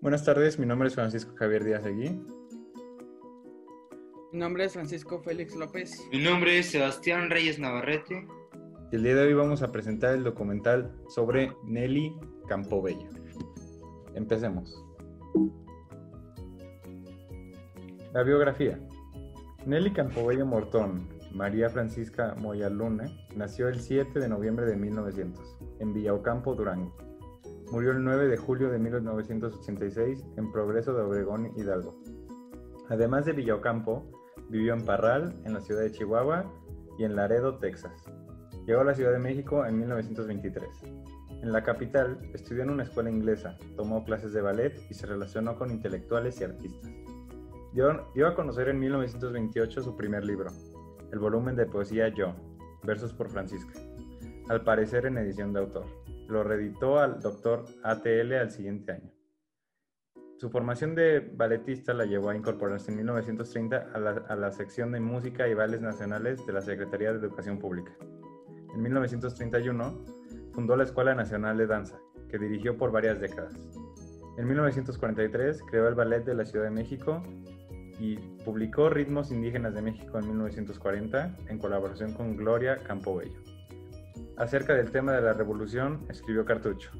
Buenas tardes, mi nombre es Francisco Javier Díaz Seguí. Mi nombre es Francisco Félix López. Mi nombre es Sebastián Reyes Navarrete. Y el día de hoy vamos a presentar el documental sobre Nelly Campobello. Empecemos. La biografía. Nelly Campobello Mortón, María Francisca Moyaluna, nació el 7 de noviembre de 1900 en Villaocampo, Durango. Murió el 9 de julio de 1986 en Progreso de Obregón, Hidalgo. Además de Villaocampo, vivió en Parral, en la ciudad de Chihuahua y en Laredo, Texas. Llegó a la Ciudad de México en 1923. En la capital estudió en una escuela inglesa, tomó clases de ballet y se relacionó con intelectuales y artistas. Dio, dio a conocer en 1928 su primer libro, el volumen de poesía Yo, versos por Francisca, al parecer en edición de autor. Lo reeditó al doctor ATL al siguiente año. Su formación de balletista la llevó a incorporarse en 1930 a la, a la, sección de música y bailes nacionales de la Secretaría de Educación Pública. En 1931 fundó la Escuela Nacional de Danza, que dirigió por varias décadas. En 1943 creó el Ballet de la Ciudad de México y publicó Ritmos Indígenas de México en 1940 en colaboración con Gloria Campobello. Acerca del tema de la revolución, escribió Cartucho.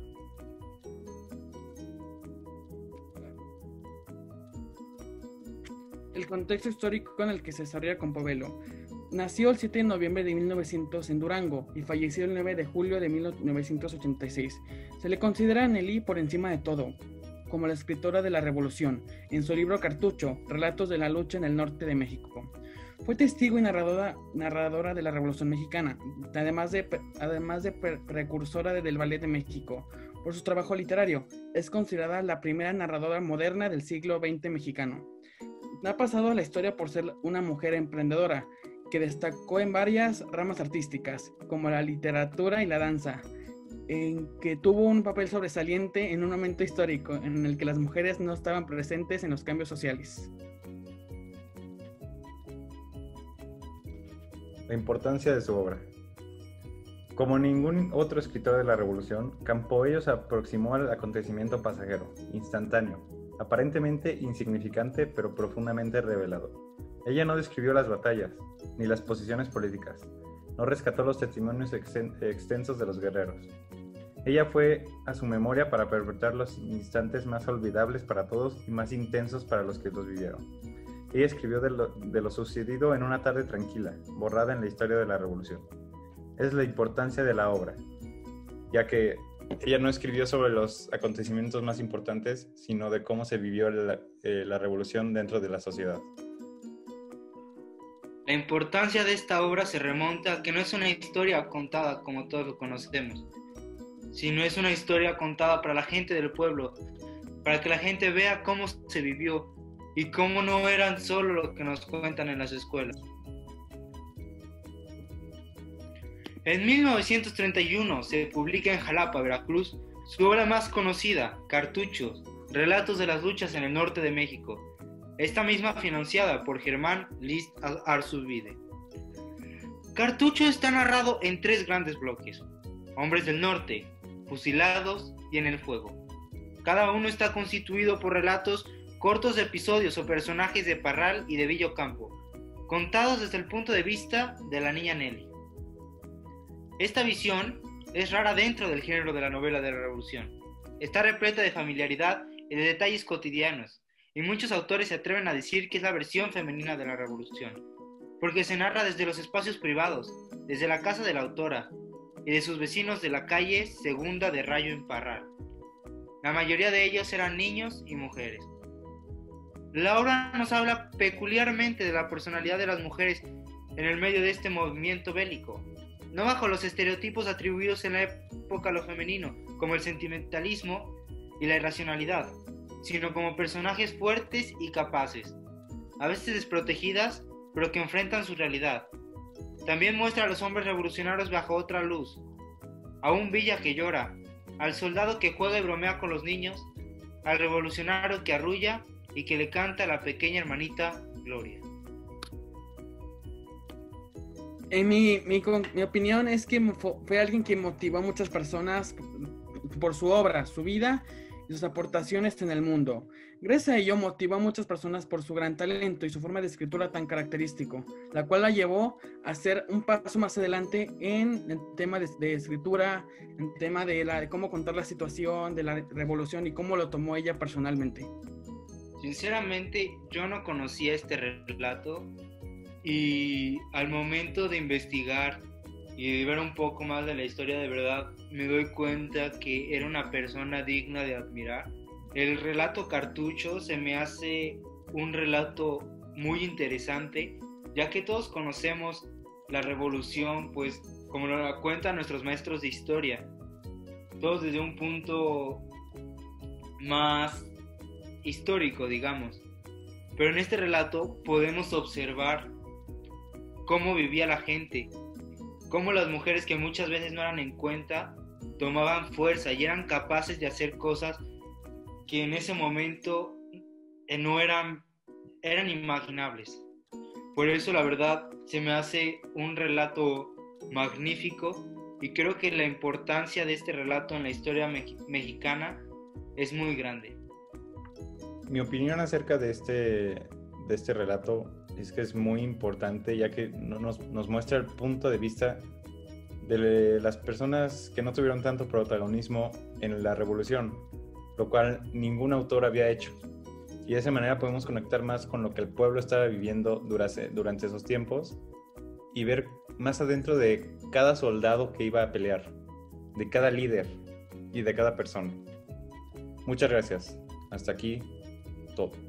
El contexto histórico en el que se desarrolla. Nació el 7 de noviembre de 1900 en Durango y falleció el 9 de julio de 1986. Se le considera a Nelly por encima de todo, como la escritora de la revolución, en su libro Cartucho, Relatos de la lucha en el norte de México. Fue testigo y narradora, de la Revolución Mexicana, además de, además de precursora del Ballet de México. Por su trabajo literario, es considerada la primera narradora moderna del siglo XX mexicano. Ha pasado a la historia por ser una mujer emprendedora, que destacó en varias ramas artísticas, como la literatura y la danza, en que tuvo un papel sobresaliente en un momento histórico en el que las mujeres no estaban presentes en los cambios sociales. La importancia de su obra. Como ningún otro escritor de la Revolución, Campoello se aproximó al acontecimiento pasajero, instantáneo, aparentemente insignificante pero profundamente revelador. Ella no describió las batallas, ni las posiciones políticas, no rescató los testimonios extensos de los guerreros. Ella fue a su memoria para perpetrar los instantes más olvidables para todos y más intensos para los que los vivieron. Ella escribió de lo, sucedido en una tarde tranquila, borrada en la historia de la revolución. Es la importancia de la obra, ya que ella no escribió sobre los acontecimientos más importantes, sino de cómo se vivió la, eh, la revolución dentro de la sociedad. La importancia de esta obra se remonta a que no es una historia contada como todos lo conocemos, sino es una historia contada para la gente del pueblo, para que la gente vea cómo se vivió y cómo no eran solo lo que nos cuentan en las escuelas. En 1931 se publica en Jalapa, Veracruz, su obra más conocida, Cartuchos, Relatos de las luchas en el norte de México, esta misma financiada por Germán List Arzubide. Cartucho está narrado en tres grandes bloques, Hombres del Norte, Fusilados y En el Fuego. Cada uno está constituido por relatos cortos episodios o personajes de Parral y de Villocampo, contados desde el punto de vista de la niña Nelly. Esta visión es rara dentro del género de la novela de la Revolución. Está repleta de familiaridad y de detalles cotidianos, y muchos autores se atreven a decir que es la versión femenina de la revolución, porque se narra desde los espacios privados, desde la casa de la autora y de sus vecinos de la calle Segunda de Rayo en Parral. La mayoría de ellos eran niños y mujeres. La obra nos habla peculiarmente de la personalidad de las mujeres en el medio de este movimiento bélico, no bajo los estereotipos atribuidos en la época a lo femenino, como el sentimentalismo y la irracionalidad, sino como personajes fuertes y capaces, a veces desprotegidas, pero que enfrentan su realidad. También muestra a los hombres revolucionarios bajo otra luz, a un villa que llora, al soldado que juega y bromea con los niños, al revolucionario que arrulla y que le canta a la pequeña hermanita Gloria. En mi, mi, mi opinión es que fue alguien que motivó a muchas personas por su obra, su vida y sus aportaciones en el mundo. Gracias a ello motivó a muchas personas por su gran talento y su forma de escritura tan característico, la cual la llevó a hacer un paso más adelante en el tema de, escritura, en el tema de, la, de cómo contar la situación, de la revolución y cómo lo tomó ella personalmente. Sinceramente, yo no conocía este relato y al momento de investigar y ver un poco más de la historia de verdad, me doy cuenta que era una persona digna de admirar. El relato Cartucho se me hace un relato muy interesante, ya que todos conocemos la revolución, pues como lo cuentan nuestros maestros de historia, todos desde un punto más histórico, digamos. Pero en este relato podemos observar cómo vivía la gente, cómo las mujeres que muchas veces no eran en cuenta tomaban fuerza y eran capaces de hacer cosas que en ese momento eh, no eran, eran imaginables. Por eso la verdad se me hace un relato magnífico y creo que la importancia de este relato en la historia mexicana es muy grande. Mi opinión acerca de este, de este relato es que es muy importante ya que nos, nos muestra el punto de vista de las personas que no tuvieron tanto protagonismo en la revolución, lo cual ningún autor había hecho. Y de esa manera podemos conectar más con lo que el pueblo estaba viviendo durante, durante esos tiempos y ver más adentro de cada soldado que iba a pelear, de cada líder y de cada persona. Muchas gracias. Hasta aquí todo.